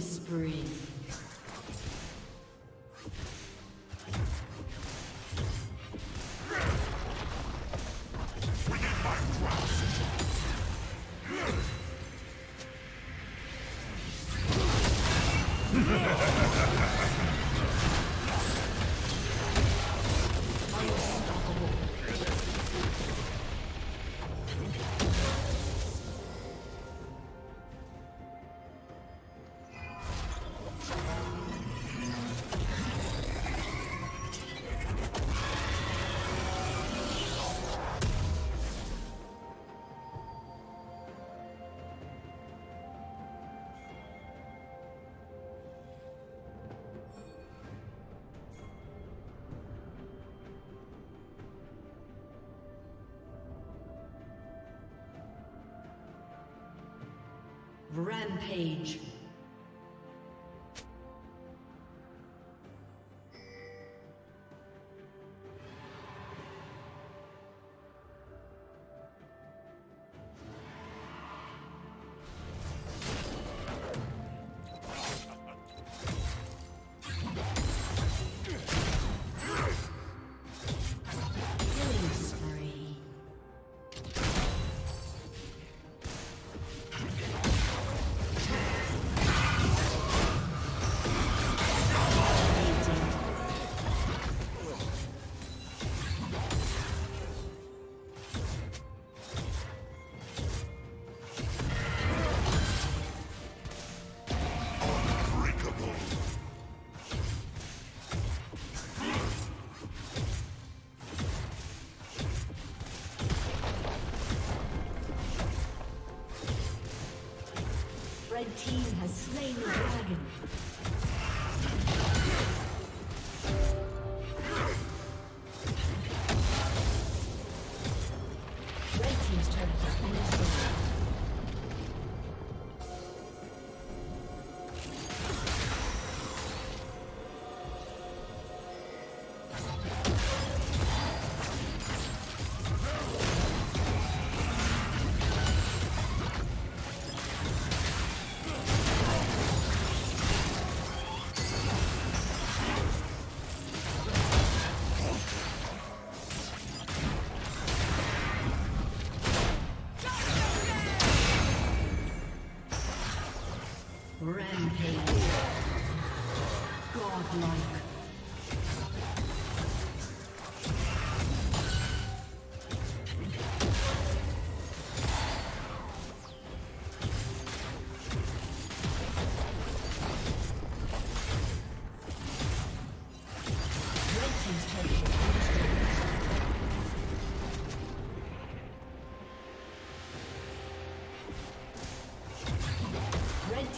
Spree. Rampage. Red team has slain the Rampage. Godlike.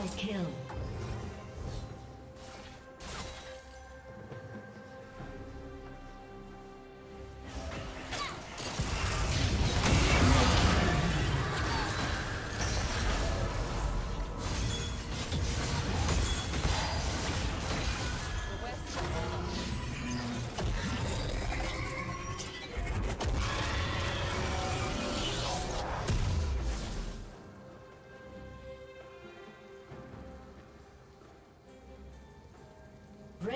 Double kill.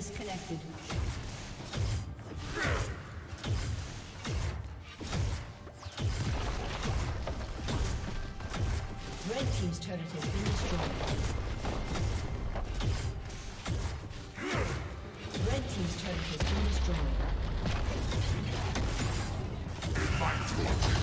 Disconnected. Red team's turret has been destroyed. Red team's turret has been destroyed.